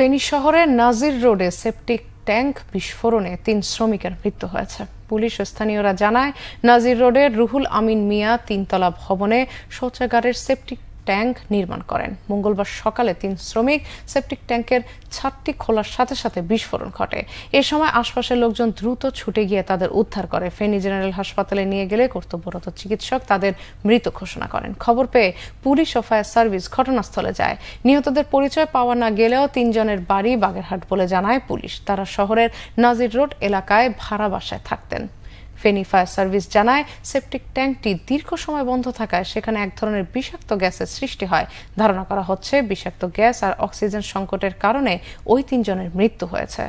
ফেনী শহরের নাজির রোডে septic tank বিস্ফোরণে তিন শ্রমিকের মৃত্যু হয়েছে। পুলিশ স্থানীয়রা জানায়, নাজির রোডের রুহুল আমিন মিয়া তিনতলা ভবনে শৌচাগারের সেপটিক ট্যাঙ্ক নির্মাণ করেন। মঙ্গলবার সকালে তিন শ্রমিক সেপটিক ট্যাঙ্কের ছাদটি খোলার সাথে সাথে বিস্ফোরণ ঘটে। এ সময় আশপাশের লোকজন দ্রুত ছুটে গিয়ে তাদের উদ্ধার করে। ফেনী জেনারেল হাসপাতালে নিয়ে গেলে কর্তব্যরত চিকিৎসক তাদের মৃত ঘোষণা করেন। খবর পেয়ে পুলিশ ও ফায়ার সার্ভিস ঘটনাস্থলে যায়। নিহতদের পরিচয় পাওয়া না গেলেও তিনজনের বাড়ি বাগেরহাট বলে জানায় পুলিশ। তারা শহরের নাজির রোড এলাকায় ভাড়া বাসায় থাকতেন। ফেনী ফায়ার সার্ভিস জানায়, সেপটিক ট্যাঙ্কটি দীর্ঘ সময় বন্ধ থাকায় সেখানে এক ধরনের বিষাক্ত গ্যাসের সৃষ্টি হয়। ধারণা করা হচ্ছে, বিষাক্ত গ্যাস আর অক্সিজেন সংকটের কারণে ওই তিনজনের মৃত্যু হয়েছে।